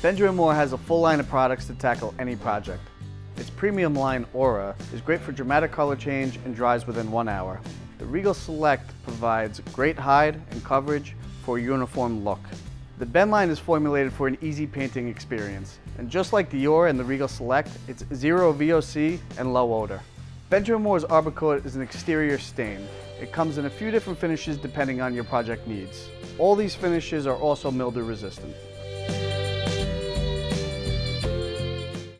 Benjamin Moore has a full line of products to tackle any project. Its premium line Aura is great for dramatic color change and dries within one hour. The Regal Select provides great hide and coverage for a uniform look. The Ben line is formulated for an easy painting experience. And just like the Aura and the Regal Select, it's zero VOC and low odor. Benjamin Moore's Arborcoat is an exterior stain. It comes in a few different finishes depending on your project needs. All these finishes are also mildew resistant.